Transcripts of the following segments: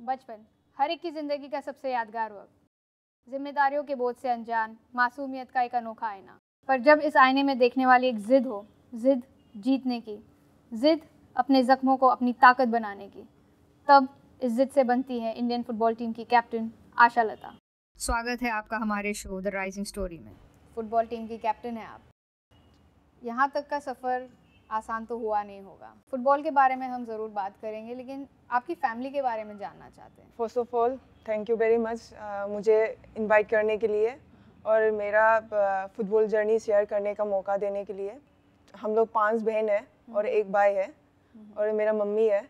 बचपन हर एक की ज़िंदगी का सबसे यादगार वक्त। जिम्मेदारियों के बोझ से अनजान मासूमियत का एक अनोखा आईना। पर जब इस आईने में देखने वाली एक ज़िद हो ज़िद जीतने की ज़िद अपने ज़ख्मों को अपनी ताकत बनाने की तब इस ज़िद से बनती है इंडियन फुटबॉल टीम की कैप्टन आशा लता। स्वागत है आपका हमारे शो द राइजिंग स्टोरी में। फुटबॉल टीम की कैप्टन है आप। यहाँ तक का सफ़र आसान तो हुआ नहीं होगा। फुटबॉल के बारे में हम ज़रूर बात करेंगे लेकिन आपकी फैमिली के बारे में जानना चाहते हैं। First of all thank you very much मुझे इनवाइट करने के लिए और मेरा फुटबॉल जर्नी शेयर करने का मौका देने के लिए। हम लोग पाँच बहन है और एक भाई है और मेरा मम्मी है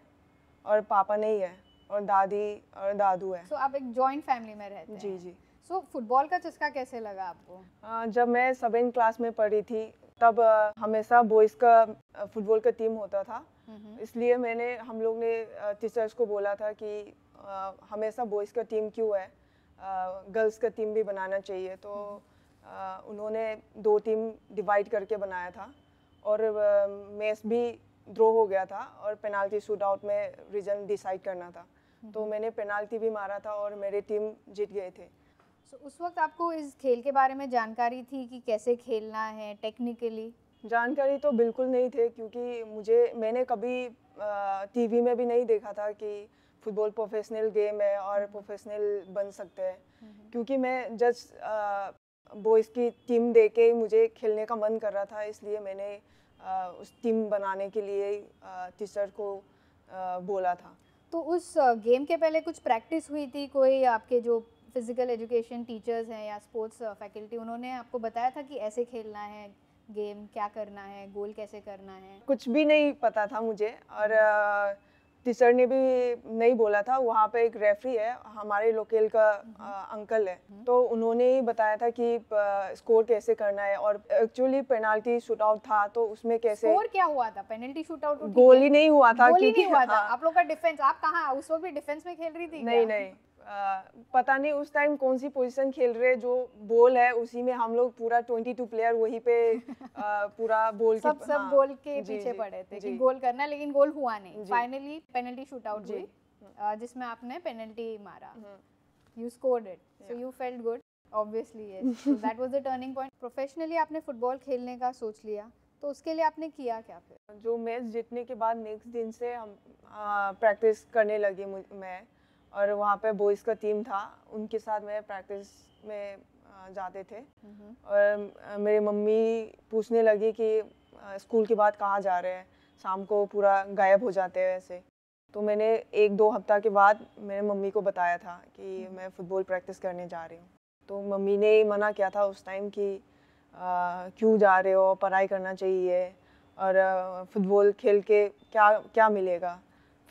और पापा नहीं है और दादी और दादू है। सो so, आप एक जॉइंट फैमिली में रहते हैं। जी। जी सो so, फुटबॉल का चस्का कैसे लगा आपको? अ, जब मैं सेवन क्लास में पढ़ी थी तब हमेशा बॉयज़ का फुटबॉल का टीम होता था। इसलिए मैंने हम लोग ने टीचर्स को बोला था कि हमेशा बॉयज़ का टीम क्यों है? गर्ल्स का टीम भी बनाना चाहिए। तो उन्होंने दो टीम डिवाइड करके बनाया था। और मैच भी ड्रॉ हो गया था और पेनाल्टी शूट आउट में रिज़ल्ट डिसाइड करना था। तो मैंने पेनाल्टी भी मारा था और मेरी टीम जीत गए थे। सो so, उस वक्त आपको इस खेल के बारे में जानकारी थी कि कैसे खेलना है टेक्निकली जानकारी तो बिल्कुल नहीं थे क्योंकि मुझे मैंने कभी टीवी में भी नहीं देखा था कि फुटबॉल प्रोफेशनल गेम है और प्रोफेशनल बन सकते हैं। क्योंकि मैं जस्ट बॉयज़ की टीम देख के मुझे खेलने का मन कर रहा था इसलिए मैंने आ, उस टीम बनाने के लिए टीचर को आ, बोला था। तो उस गेम के पहले कुछ प्रैक्टिस हुई थी कोई आपके जो फ़िज़िकल एजुकेशन टीचर्स हैं या स्पोर्ट्स फैकल्टी उन्होंने आपको बताया था कि ऐसे खेलना है गेम क्या करना है गोल कैसे करना है? कुछ भी नहीं पता था मुझे और टीचर ने भी नहीं बोला था। वहाँ पे एक रेफरी है हमारे लोकेल का आ, अंकल है। तो उन्होंने ही बताया था कि स्कोर कैसे करना है और एक्चुअली पेनाल्टी शूट आउट था तो उसमें कैसे स्कोर क्या हुआ था? पेनल्टी शूट आउट गोल ही नहीं हुआ था ही नहीं हुआ था? आप लोग का डिफेंस आप कहाँ उस वक्त भी डिफेंस में खेल रही थी नहीं नहीं। आ, पता नहीं उस टाइम कौन सी पोजीशन खेल रहे जो बॉल है उसी में हम लोग पूरा 22 प्लेयर वहीं पे आ, पूरा बॉल सब सब हाँ, गोल के जी, पीछे जी, पड़े थे कि गोल करना लेकिन गोल हुआ नहीं। फाइनली पेनल्टी शूट आउट हुई जिसमें आपने पेनल्टी मारा। You scored it so you felt good obviously yes that was the turning point professionally आपने फुटबॉल खेलने का सोच लिया तो उसके लिए आपने किया क्या फिर? जो मैच जीतने के बाद नेक्स्ट दिन से हम प्रैक्टिस करने लगी मैं। और वहाँ पे बॉयज़ का टीम था उनके साथ मैं प्रैक्टिस में जाते थे। और मेरी मम्मी पूछने लगी कि स्कूल के बाद कहाँ जा रहे हैं? शाम को पूरा गायब हो जाते हैं ऐसे। तो मैंने एक दो हफ़्ता के बाद मेरे मम्मी को बताया था कि मैं फ़ुटबॉल प्रैक्टिस करने जा रही हूँ। तो मम्मी ने मना किया था उस टाइम कि क्यों जा रहे हो? पढ़ाई करना चाहिए। और फुटबॉल खेल के क्या क्या मिलेगा?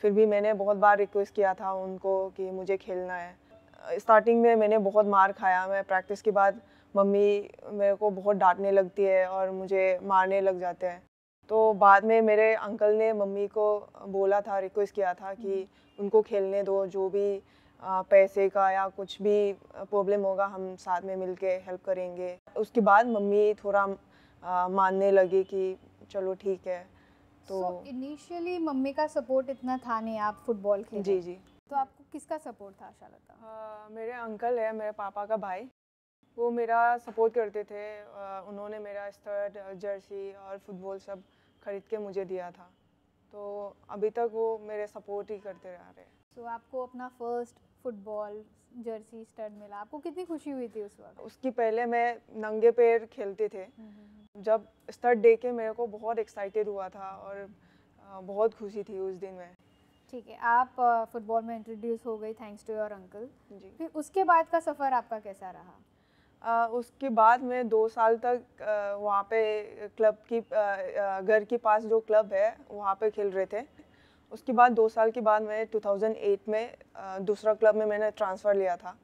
फिर भी मैंने बहुत बार रिक्वेस्ट किया था उनको कि मुझे खेलना है। स्टार्टिंग में मैंने बहुत मार खाया। मैं प्रैक्टिस के बाद मम्मी मेरे को बहुत डांटने लगती है और मुझे मारने लग जाते हैं। तो बाद में मेरे अंकल ने मम्मी को बोला था रिक्वेस्ट किया था कि उनको खेलने दो जो भी पैसे का या कुछ भी प्रॉब्लम होगा हम साथ में मिलके हेल्प करेंगे। उसके बाद मम्मी थोड़ा मानने लगी कि चलो ठीक है। तो इनिशियली so, मम्मी का सपोर्ट इतना था नहीं आप फुटबॉल खेले। जी जी। तो आपको किसका सपोर्ट था आशा लता uh, मेरे अंकल है मेरे पापा का भाई। वो मेरा सपोर्ट करते थे। uh, उन्होंने मेरा स्टर्ट जर्सी और फुटबॉल सब खरीद के मुझे दिया था। तो अभी तक वो मेरे सपोर्ट ही करते रह रहे सो so, आपको अपना फ़र्स्ट फुटबॉल जर्सी स्टड मिला। आपको कितनी खुशी हुई थी उस वक्त? उसकी पहले मैं नंगे पैर खेलते थे। जब स्टड डे के मेरे को बहुत एक्साइटेड हुआ था और बहुत खुशी थी उस दिन में। ठीक है आप फुटबॉल में इंट्रोड्यूस हो गई thanks to your uncle ji. फिर उसके बाद का सफ़र आपका कैसा रहा? आ, उसके बाद में दो साल तक वहाँ पे क्लब की घर के पास जो क्लब है वहाँ पे खेल रहे थे। उसके बाद दो साल के बाद मैं 2008 में दूसरा क्लब में मैंने ट्रांसफ़र लिया था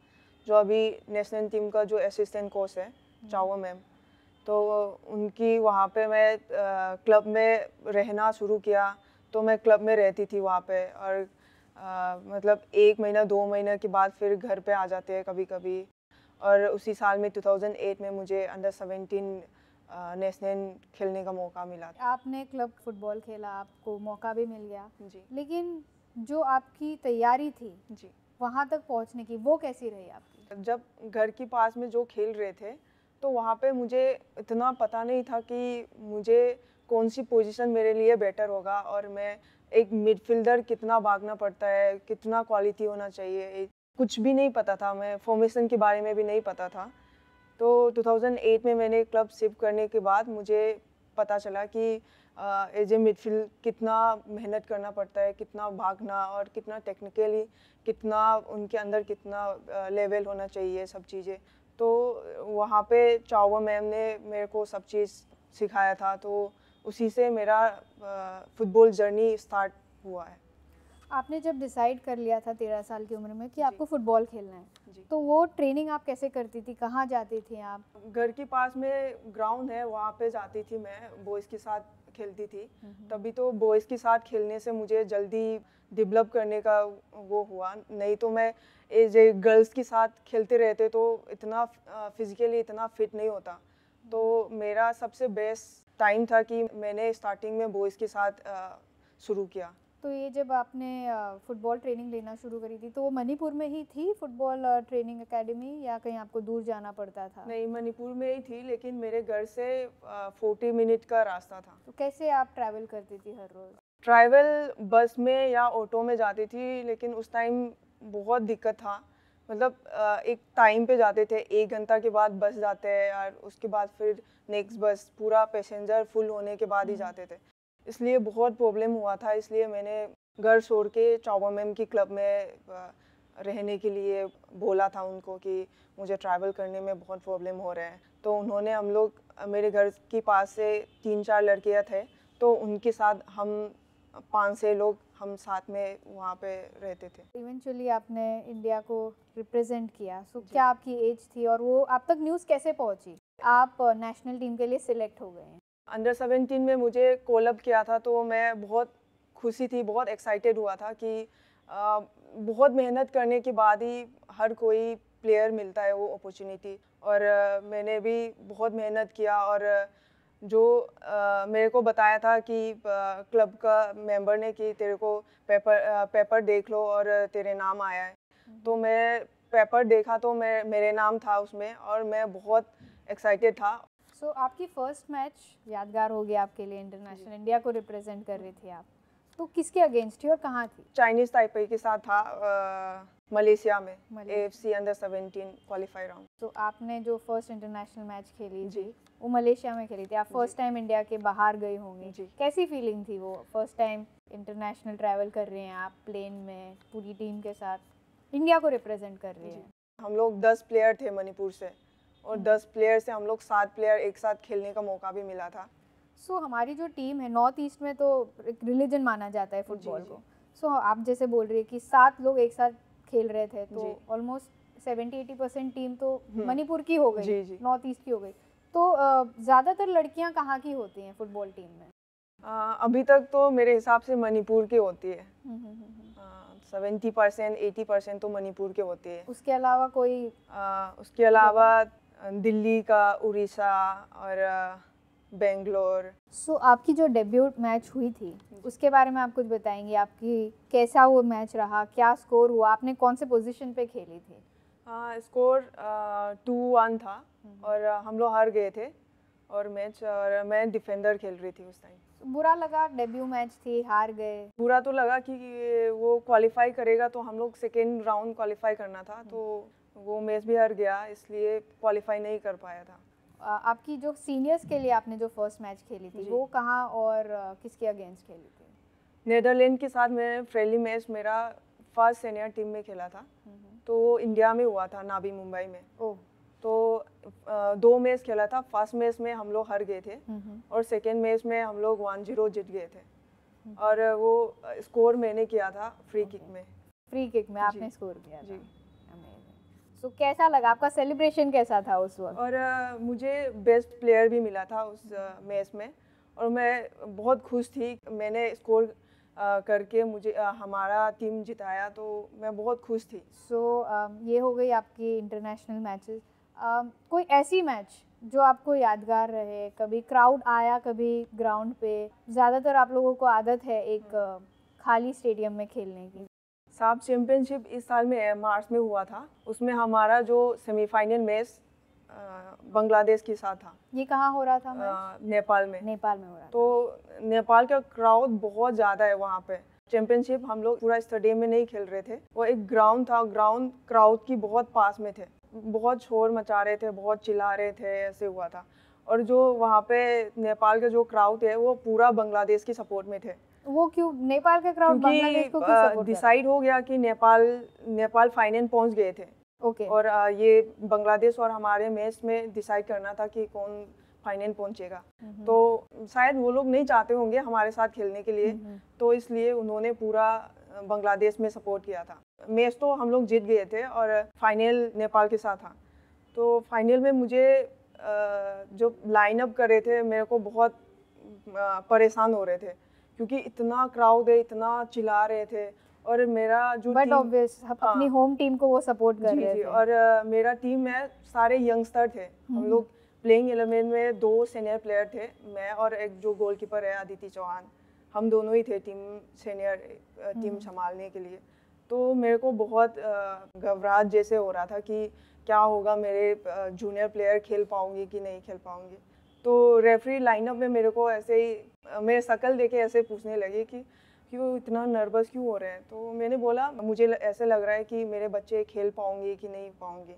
जो अभी नेशनल टीम का जो असिस्टेंट कोच है चावा मैम। तो उनकी वहाँ पे मैं क्लब में रहना शुरू किया। तो मैं क्लब में रहती थी वहाँ पे और आ, मतलब एक महीना दो महीने के बाद फिर घर पे आ जाते हैं कभी कभी और उसी साल में 2008 में मुझे अंडर 17 नेशनल खेलने का मौका मिला आपने क्लब फुटबॉल खेला आपको मौका भी मिल गया। जी। लेकिन जो आपकी तैयारी थी जी। वहाँ तक पहुँचने की वो कैसी रही आपकी? जब घर के पास में जो खेल रहे थे तो वहाँ पे मुझे इतना पता नहीं था कि मुझे कौन सी पोजीशन मेरे लिए बेटर होगा और मैं एक मिडफील्डर कितना भागना पड़ता है, कितना क्वालिटी होना चाहिए कुछ भी नहीं पता था मैं फॉर्मेशन के बारे में भी नहीं पता था। तो 2008 में मैंने क्लब शिफ्ट करने के बाद मुझे पता चला कि एज ए मिडफील्ड कितना मेहनत करना पड़ता है, कितना भागना और कितना टेक्निकली कितना उनके अंदर कितना लेवल होना चाहिए सब चीज़ें। तो वहाँ पे चावा मैम ने मेरे को सब चीज़ सिखाया था तो उसी से मेरा फुटबॉल जर्नी स्टार्ट हुआ है। आपने जब डिसाइड कर लिया था तेरह साल की उम्र में कि आपको फुटबॉल खेलना है तो वो ट्रेनिंग आप कैसे करती थी? कहाँ जाती थी आप? घर के पास में ग्राउंड है वहाँ पे जाती थी मैं बॉयज़ के साथ खेलती थी। तभी तो बॉयज़ के साथ खेलने से मुझे जल्दी डेवलप करने का वो हुआ। नहीं तो मैं एज ए गर्ल्स के साथ खेलते रहते तो इतना फिजिकली इतना फिट नहीं होता। तो मेरा सबसे बेस्ट टाइम था कि मैंने स्टार्टिंग में बॉयज़ के साथ शुरू किया। तो ये जब आपने फुटबॉल ट्रेनिंग लेना शुरू करी थी तो वो मणिपुर में ही थी फुटबॉल ट्रेनिंग एकेडमी या कहीं आपको दूर जाना पड़ता था? नहीं मणिपुर में ही थी लेकिन मेरे घर से फोर्टी मिनट का रास्ता था। तो कैसे आप ट्रैवल करती थी हर रोज़? ट्रैवल बस में या ऑटो में जाती थी लेकिन उस टाइम बहुत दिक्कत था। मतलब एक टाइम पे जाते थे एक घंटा के बाद बस जाते हैं और उसके बाद फिर नेक्स्ट बस पूरा पैसेंजर फुल होने के बाद ही हम्म। जाते थे। इसलिए बहुत प्रॉब्लम हुआ था। इसलिए मैंने घर छोड़ के चौबा मैम की क्लब में रहने के लिए बोला था उनको कि मुझे ट्रैवल करने में बहुत प्रॉब्लम हो रहा है। तो उन्होंने हम लोग मेरे घर के पास से तीन चार लड़कियाँ थे तो उनके साथ हम पाँच छः लोग हम साथ में वहाँ पे रहते थे। इवेंचुअली आपने इंडिया को रिप्रेजेंट किया। सो so, क्या आपकी एज थी और वो आप तक न्यूज़ कैसे पहुँची? आप नेशनल टीम के लिए सिलेक्ट हो गए हैं। अंडर सेवेंटीन में मुझे कॉलअप किया था तो मैं बहुत खुशी थी बहुत एक्साइटेड हुआ था कि आ, बहुत मेहनत करने के बाद ही हर कोई प्लेयर मिलता है वो अपॉर्चुनिटी और आ, मैंने भी बहुत मेहनत किया और जो आ, मेरे को बताया था कि क्लब का मेंबर ने कि तेरे को पेपर पेपर देख लो और तेरे नाम आया है। तो हम्म। मैं पेपर देखा तो मैं मेरे नाम था उसमें और मैं बहुत एक्साइटेड था। सो so, आपकी फ़र्स्ट मैच यादगार हो गया आपके लिए इंटरनेशनल इंडिया को रिप्रेजेंट कर रही थी आप। तो किसके अगेंस्ट थी और कहाँ थी? चाइनीज़ ताइपे के साथ था मलेशिया में एएफसी अंडर 17 क्वालीफाई राउंड तो आपने जो फ़र्स्ट इंटरनेशनल मैच खेली जी। वो मलेशिया में खेली थी। आप फ़र्स्ट टाइम इंडिया के बाहर गई होंगी। जी। कैसी फीलिंग थी वो? फ़र्स्ट टाइम इंटरनेशनल ट्रैवल कर रहे हैं आप प्लेन में पूरी टीम के साथ? इंडिया को रिप्रेजेंट कर रहे हैं। हम लोग दस प्लेयर थे मणिपुर से और दस प्लेयर से हम लोग सात प्लेयर एक साथ खेलने का मौका भी मिला था। सो so, हमारी जो टीम है नॉर्थ ईस्ट में तो एक रिलीजन माना जाता है फुटबॉल को। सो so, आप जैसे बोल रही है कि सात लोग एक साथ खेल रहे थे तो almost seventy eighty percent team तो हम्म। मणिपुर की हो गई नॉर्थ ईस्ट की हो गई। तो ज़्यादातर लड़कियाँ कहाँ की होती हैं फुटबॉल टीम में? आ, अभी तक तो मेरे हिसाब से मणिपुर की होती है। सेवेंटी परसेंट एटी परसेंट तो मणिपुर के होती है। उसके अलावा कोई आ, उसके अलावा दिल्ली का उड़ीसा और बेंगलोर। सो so, आपकी जो डेब्यूट मैच हुई थी उसके बारे में आप कुछ बताएँगे? आपकी कैसा वो मैच रहा? क्या स्कोर हुआ? आपने कौन से पोजीशन पे खेली थी? हाँ स्कोर टू वन था हम्म। और हम लोग हार गए थे और मैच और मैं डिफेंडर खेल रही थी उस टाइम so, बुरा लगा डेब्यू मैच थी हार गए? बुरा तो लगा कि वो क्वालिफाई करेगा तो हम लोग सेकेंड राउंड क्वालिफाई करना था तो वो मैच भी हार गया इसलिए क्वालिफाई नहीं कर पाया था। आपकी जो सीनियर्स के लिए आपने जो फ़र्स्ट मैच खेली थी वो कहाँ और किसके अगेंस्ट खेली थी? नेदरलैंड के साथ मैंने फ्रेंडली मैच मेरा फ़र्स्ट सीनियर टीम में खेला था। तो वो इंडिया में हुआ था नाबी मुंबई में। ओह तो दो मैच खेला था। फ़र्स्ट मैच में हम लोग हार गए थे और सेकेंड मैच में हम लोग वन ज़ीरो जीत गए थे। और वो स्कोर मैंने किया था फ्री किक में। फ्री किक में आपने स्कोर किया जी। सो so, कैसा लगा? आपका सेलिब्रेशन कैसा था उस वक्त? और uh, मुझे बेस्ट प्लेयर भी मिला था उस मैच में। और मैं बहुत खुश थी। मैंने स्कोर करके मुझे हमारा टीम जिताया तो मैं बहुत खुश थी। सो so, ये हो गई आपकी इंटरनेशनल मैचेस कोई ऐसी मैच जो आपको यादगार रहे? कभी क्राउड आया कभी ग्राउंड पे? ज़्यादातर आप लोगों को आदत है एक uh, खाली स्टेडियम में खेलने की। साफ़ चैम्पियनशिप इस साल में मार्च में हुआ था। उसमें हमारा जो सेमीफाइनल मैच बांग्लादेश के साथ था। ये कहाँ हो रहा था आ, नेपाल में। नेपाल में हो रहा तो नेपाल का क्राउड बहुत ज़्यादा है वहाँ पे। चैंपियनशिप हम लोग पूरा स्टेडियम में नहीं खेल रहे थे। वो एक ग्राउंड था। ग्राउंड क्राउड की बहुत पास में थे। बहुत शोर मचा रहे थे बहुत चिल्ला रहे थे ऐसे हुआ था। और जो वहाँ पे नेपाल का जो क्राउड है वो पूरा बांग्लादेश की सपोर्ट में थे। वो क्यों? नेपाल का क्राउड बांग्लादेश को क्यों क्योंकि डिसाइड हो गया कि नेपाल नेपाल फाइनल पहुँच गए थे। Okay okay. और आ, ये बांग्लादेश और हमारे मैच में डिसाइड करना था कि कौन फाइनल पहुंचेगा। तो शायद वो लोग नहीं चाहते होंगे हमारे साथ खेलने के लिए। तो इसलिए उन्होंने पूरा बांग्लादेश में सपोर्ट किया था। मैच तो हम लोग जीत गए थे और फाइनल नेपाल के साथ था। तो फाइनल में मुझे जो लाइन अप कर रहे थे मेरे को बहुत परेशान हो रहे थे। क्योंकि इतना क्राउड है इतना चिल्ला रहे थे और मेरा जो बट ऑब्वियस अपनी होम हाँ। टीम को वो सपोर्ट कर रहे थे और uh, मेरा टीम में सारे यंगस्टर थे हम हम्म। लोग प्लेइंग एलेवन में दो सीनियर प्लेयर थे मैं और एक जो गोलकीपर है अदिति चौहान हम दोनों ही थे टीम सीनियर टीम। संभालने के लिए तो मेरे को बहुत घबराहट जैसे हो रहा था कि क्या होगा मेरे जूनियर प्लेयर खेल पाऊँगी कि नहीं खेल पाऊँगी तो रेफरी लाइनअप में मेरे को ऐसे ही मेरे शकल देखे ऐसे पूछने लगे कि क्यों इतना नर्वस क्यों हो रहे हैं? तो मैंने बोला मुझे ऐसे लग रहा है कि मेरे बच्चे खेल पाऊँगे कि नहीं पाऊँगे?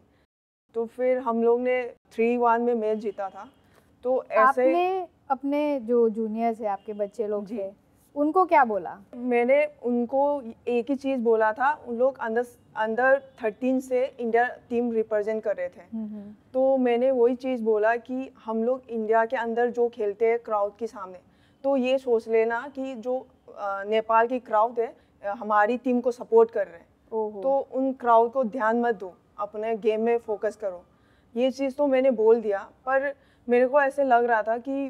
तो फिर हम लोग ने थ्री वन में मैच जीता था। तो ऐसे आपने अपने जो जूनियर्स है आपके बच्चे लोग थे उनको क्या बोला? मैंने उनको एक ही चीज़ बोला था उन लोग अंदर अंदर थर्टीन से इंडिया टीम रिप्रेजेंट कर रहे थे। हम्म, हम्म। तो मैंने वही चीज़ बोला कि हम लोग इंडिया के अंदर जो खेलते हैं क्राउड के सामने तो ये सोच लेना कि जो नेपाल की क्राउड है हमारी टीम को सपोर्ट कर रहे हैं। तो उन क्राउड को ध्यान मत दो अपने गेम में फोकस करो। ये चीज़ तो मैंने बोल दिया पर मेरे को ऐसे लग रहा था कि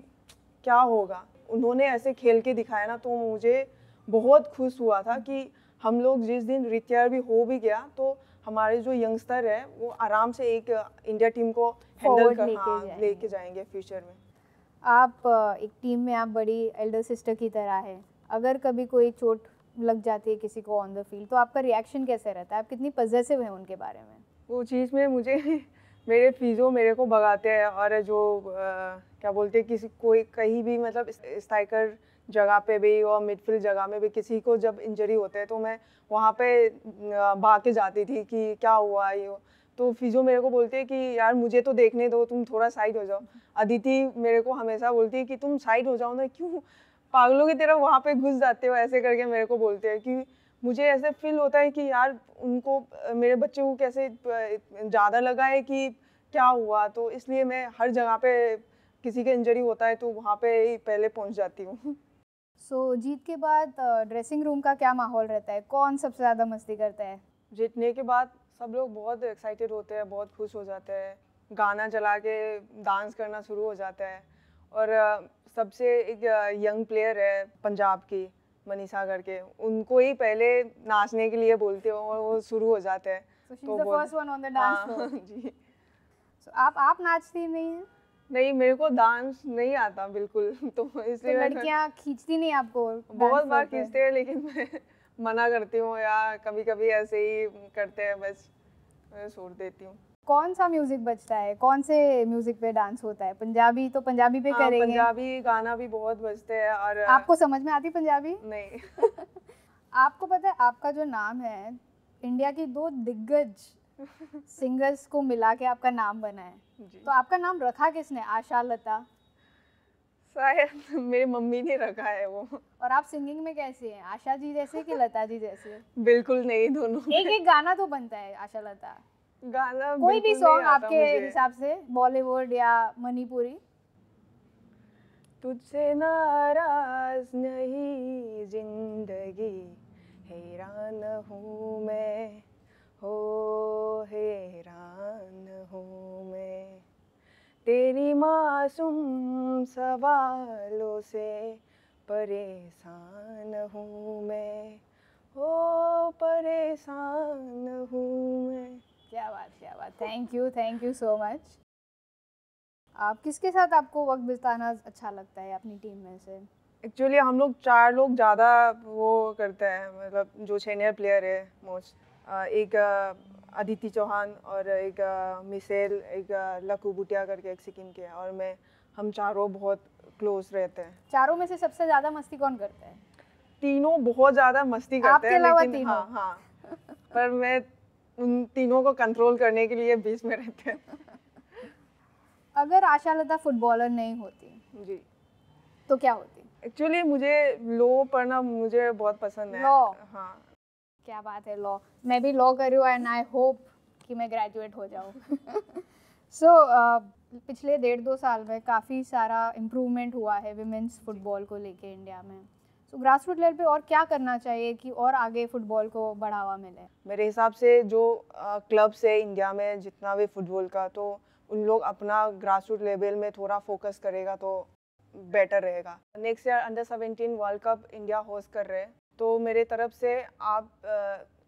क्या होगा? उन्होंने ऐसे खेल के दिखाया ना तो मुझे बहुत खुश हुआ था कि हम लोग जिस दिन रिटायर भी हो भी गया तो हमारे जो यंगस्टर है वो आराम से एक इंडिया टीम को हैंडल कर हाँ, लेके जाएँगे फ्यूचर में। आप एक टीम में आप बड़ी एल्डर सिस्टर की तरह है। अगर कभी कोई चोट लग जाती है किसी को ऑन द फ़ील्ड तो आपका रिएक्शन कैसे रहता है? आप कितनी पजेसिव हैं उनके बारे में? वो चीज़ में मुझे मेरे फीजो मेरे को भगाते हैं और जो आ, क्या बोलते हैं किसी कोई कहीं भी मतलब स्ट्राइकर जगह पे भी और मिडफील्ड जगह में भी किसी को जब इंजरी होते हैं तो मैं वहाँ पे भाग के जाती थी कि क्या हुआ ये तो फिजो मेरे को बोलते हैं कि यार मुझे तो देखने दो तुम थोड़ा साइड हो जाओ। अदिति मेरे को हमेशा बोलती है कि तुम साइड हो जाओ ना क्यों? पागलों की तरह वहाँ पे घुस जाते हो ऐसे करके मेरे को बोलते हैं कि मुझे ऐसे फील होता है कि यार उनको मेरे बच्चे को कैसे ज़्यादा लगा है कि क्या हुआ? तो इसलिए मैं हर जगह पे किसी का इंजरी होता है तो वहाँ पे ही पहले पहुँच जाती हूँ। सो so, जीत के बाद ड्रेसिंग रूम का क्या माहौल रहता है? कौन सबसे ज़्यादा मस्ती करता है? जीतने के बाद सब लोग बहुत एक्साइटेड होते हैं बहुत खुश हो जाते हैं। गाना चला के डांस करना शुरू हो जाता है। और सबसे एक यंग प्लेयर है पंजाब की। मनीषा करके उनको ही पहले नाचने के लिए बोलते हो और वो शुरू हो जाते हैं। So तो जी। So, आप आप नाचती नहीं है? नहीं मेरे को डांस नहीं आता बिल्कुल। तो इसलिए तो लड़कियाँ खींचती नहीं आपको बहुत बार खींचते हैं लेकिन मैं मना करती हूँ या कभी कभी ऐसे ही करते हैं बस मैं छोड़ देती हूँ। कौन सा म्यूज़िक बजता है? कौन से म्यूज़िक पे डांस होता है? पंजाबी तो पंजाबी पे हाँ, करेंगे। पंजाबी गाना भी बहुत बजते हैं और आपको समझ में आती पंजाबी? नहीं। आपको पता है आपका जो नाम है इंडिया की दो दिग्गज सिंगर्स को मिला के आपका नाम बना है। तो आपका नाम रखा किसने? आशा लता। शायद मेरी मम्मी ने रखा है वो। और आप सिंगिंग में कैसे हैं? आशा जी जैसे कि लता जी जैसे? बिल्कुल नहीं दोनों एक एक गाना तो बनता है आशा लता। गाना कोई भी सॉन्ग आपके हिसाब से बॉलीवुड या मणिपुरी तुझसे नाराज़ नहीं ज़िंदगी। हैरान हूँ मैं हो हैरान हूँ मैं। तेरी मासूम सवालों से परेशान हूँ मैं हो परेशान हूँ मैं। क्या बात क्या बात। Thank you thank you so much आप किसके साथ आपको वक्त बिताना अच्छा लगता है अपनी टीम में से? एक्चुअली हम लोग चार लोग ज़्यादा वो करते हैं मतलब जो सीनियर प्लेयर है मोस्ट एक अदिति चौहान और एक मिसेल एक लकू बुटिया करके एक सिक्किम के और मैं हम चारों बहुत क्लोज रहते हैं। चारों में से सबसे ज़्यादा मस्ती कौन करता है? तीनों बहुत ज़्यादा मस्ती करते हैं लेकिन हाँ हाँ। पर मैं उन तीनों को कंट्रोल करने के लिए बीच में रहते हैं। अगर आशा लता फुटबॉलर नहीं होती जी। तो क्या होती? एक्चुअली मुझे लॉ पढ़ना मुझे बहुत पसंद है। लॉ हाँ। क्या बात है लॉ मैं भी लॉ कर रही हूँ एंड आई होप कि मैं ग्रेजुएट हो जाऊँ। सो so, uh, पिछले डेढ़ दो साल में काफ़ी सारा इम्प्रूवमेंट हुआ है विमेंस फुटबॉल को लेके इंडिया में। सो ग्रास रूट लेवल पे और क्या करना चाहिए कि और आगे फुटबॉल को बढ़ावा मिले? मेरे हिसाब से जो क्लब्स है इंडिया में जितना भी फुटबॉल का तो उन लोग अपना ग्रास रूट लेवल में थोड़ा फोकस करेगा तो बेटर रहेगा। Next year under 17 world cup India host कर रहे हैं। तो मेरे तरफ़ से आप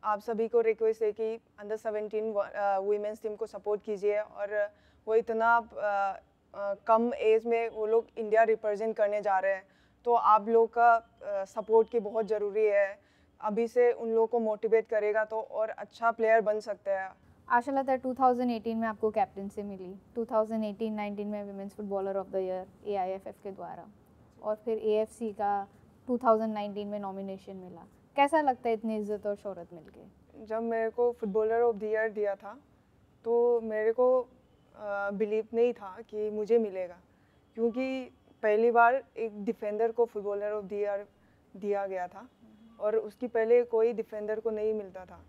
आप सभी को रिक्वेस्ट है कि अंडर 17 वीमेंस टीम को सपोर्ट कीजिए और वो इतना अ, अ, कम एज में वो लोग इंडिया रिप्रेजेंट करने जा रहे हैं। तो आप लोग का सपोर्ट की बहुत ज़रूरी है। अभी से उन लोगों को मोटिवेट करेगा तो और अच्छा प्लेयर बन सकते हैं। आशा लता 2018 में आपको कैप्टन से मिली 2018-19 में women's footballer of the year AIFF के द्वारा। और फिर एएफसी का 2019 में नॉमिनेशन मिला। कैसा लगता है इतनी इज़्ज़त और शहरत मिल के जब मेरे को फुटबॉलर ऑफ़ द ईयर दिया था तो मेरे को बिलीव नहीं था कि मुझे मिलेगा। क्योंकि पहली बार एक डिफेंडर को फुटबॉलर ऑफ़ द ईयर दिया गया था और उसकी पहले कोई डिफेंडर को नहीं मिलता था।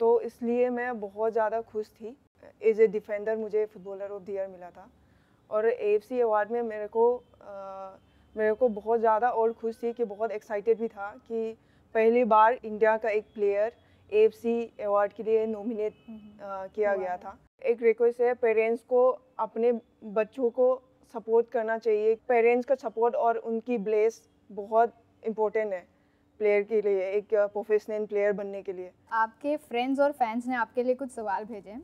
तो इसलिए मैं बहुत ज़्यादा खुश थी। एज ए डिफेंडर मुझे फुटबॉलर ऑफ़ द ईयर मिला था। और ए अवार्ड में मेरे को अ, मेरे को बहुत ज़्यादा और खुश थी कि बहुत एक्साइटेड भी था कि पहली बार इंडिया का एक प्लेयर ए अवार्ड के लिए नॉमिनेट किया गया था। एक रिक्वेस्ट है पेरेंट्स को अपने बच्चों को सपोर्ट करना चाहिए पेरेंट्स का सपोर्ट और उनकी ब्लेस बहुत इम्पोर्टेंट है प्लेयर के लिए एक प्रोफेशनल प्लेयर बनने के लिए। आपके फ्रेंड्स और फैंस ने आपके लिए कुछ सवाल भेजे?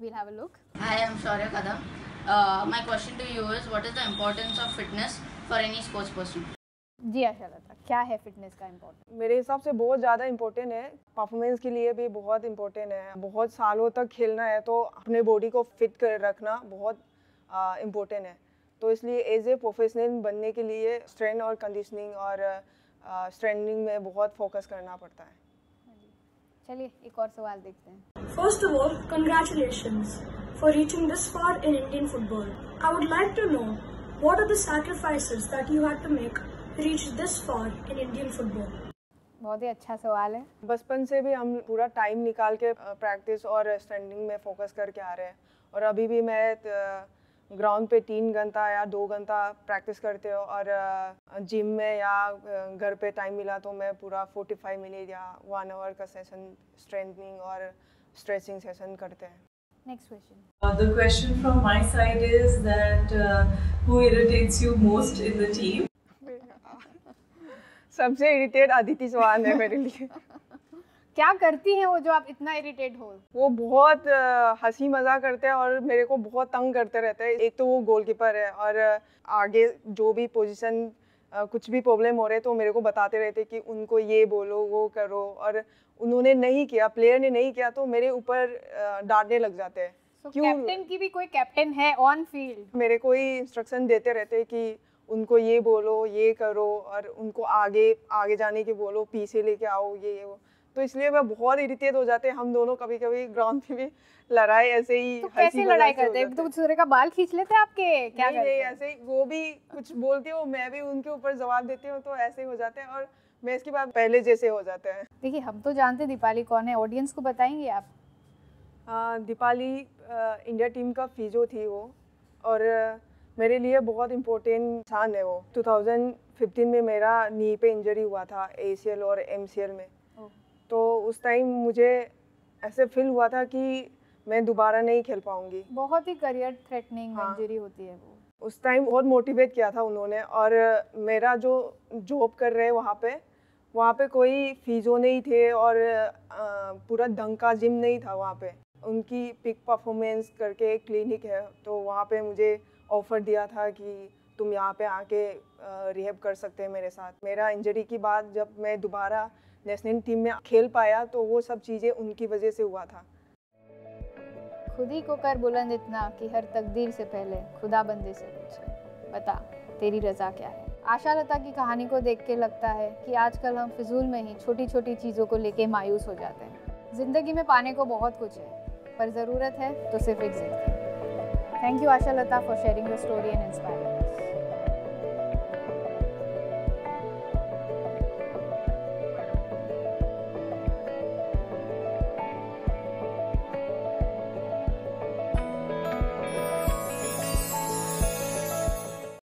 We'll have a look Hi, I'm Shaurya Kadam. Uh, my question to you is what is the importance of fitness for any sports person? जी आशा लता क्या है फिटनेस का इम्पोर्टेंट मेरे हिसाब से बहुत ज़्यादा इम्पोर्टेंट है। परफॉर्मेंस के लिए भी बहुत इम्पोर्टेंट है। बहुत सालों तक खेलना है तो अपने बॉडी को फिट कर रखना बहुत इम्पोर्टेंट है। तो इसलिए एज ए प्रोफेशनल बनने के लिए स्ट्रेंथ और कंडीशनिंग और uh, स्ट्रेंडिंग में बहुत फोकस करना पड़ता है। चलिए एक और सवाल देखते हैं। First of all congratulation for reaching this far in Indian football I would like to know what are the sacrifice that you have to make reach this far in Indian football बहुत ही अच्छा सवाल है। बचपन से भी हम पूरा टाइम निकाल के uh, प्रैक्टिस और स्टैंडिंग में फोकस करके आ रहे हैं। और अभी भी मैं uh, ग्राउंड पे तीन घंटा या दो घंटा प्रैक्टिस करते हो और जिम में या घर पे टाइम मिला तो मैं पूरा 45 मिनट या वन आवर का सेशन स्ट्रेंथनिंग और स्ट्रेचिंग सेशन करते हैं। Next question Uh, the question from my side is that uh, who irritates you most in the team? सबसे इरिटेट अदिति चौहान है मेरे लिए। क्या करती हैं वो जो आप इतना इरिटेट हो? वो बहुत हँसी मज़ाक करते हैं और मेरे को बहुत तंग करते रहते हैं। एक तो वो गोलकीपर है और आगे जो भी पोजीशन कुछ भी प्रॉब्लम हो रहे तो मेरे को बताते रहते कि उनको ये बोलो वो करो और उन्होंने नहीं किया प्लेयर ने नहीं किया तो मेरे ऊपर डांटने लग जाते हैं। क्यों? कैप्टन की भी कोई कैप्टन है ऑन फ़ील्ड मेरे को ही इंस्ट्रक्शन देते रहते कि उनको ये बोलो ये करो और उनको आगे आगे जाने के बोलो पीछे लेके आओ ये ये वो। तो इसलिए मैं बहुत इरिटेट हो जाते हैं। हम दोनों कभी कभी ग्राउंड में भी लड़ाई ऐसे ही तो कैसे लड़ाई करते हैं? हैं। दूसरे का बाल खींच लेते हैं आपके? क्या नहीं करते नहीं ऐसे ही वो भी कुछ बोलती हो मैं भी उनके ऊपर जवाब देती हूँ तो ऐसे ही हो जाते हैं और मैं इसके बाद पहले जैसे हो जाते हैं। देखिए हम तो जानते हैं दीपाली कौन है। ऑडियंस को बताएँगे आप? दीपाली इंडिया टीम का फीजो थी वो और मेरे लिए बहुत इम्पोर्टेंट इंसान है वो। 2015 में मेरा नी पे इंजरी हुआ था एसीएल और एमसीएल में। तो उस टाइम मुझे ऐसे फील हुआ था कि मैं दोबारा नहीं खेल पाऊँगी। बहुत ही करियर थ्रेटनिंग हाँ। इंजरी होती है वो। उस टाइम बहुत मोटिवेट किया था उन्होंने और मेरा जो जॉब कर रहे हैं वहाँ पे वहाँ पे कोई फिजो नहीं थे और पूरा ढंग का जिम नहीं था वहाँ पे। उनकी पिक परफॉर्मेंस करके एक क्लिनिक है तो वहाँ पे मुझे ऑफ़र दिया था कि तुम यहाँ पे आके रिहेब कर सकते हैं मेरे साथ। मेरा इंजरी की बाद जब मैं दोबारा नेशनल टीम में खेल पाया तो वो सब चीज़ें उनकी वजह से हुआ था। खुद ही को कर बुलंद इतना कि हर तकदीर से पहले खुदा बंदे से पूछे, बता, तेरी रजा क्या है? आशा लता की कहानी को देख के लगता है कि आजकल हम फिजूल में ही छोटी छोटी चीज़ों को लेके मायूस हो जाते हैं। ज़िंदगी में पाने को बहुत कुछ है, पर ज़रूरत है तो सिर्फ़ एक जिद thank you Asha Lata for sharing your story and inspiring